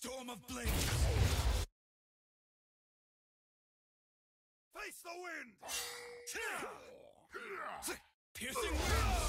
Storm of blades! Face the wind! Piercing wind!